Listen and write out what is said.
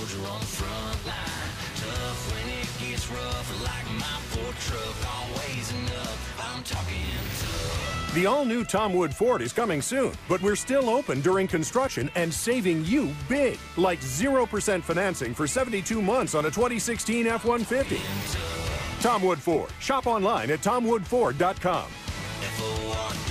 soldier on the front line. Tough when it gets rough, like my Ford truck, always enough. I'm talking tough. The all new Tom Wood Ford is coming soon, but we're still open during construction and saving you big. Like 0% financing for 72 months on a 2016 F 150. Tom Wood Ford. Shop online at tomwoodford.com. F-O-R-D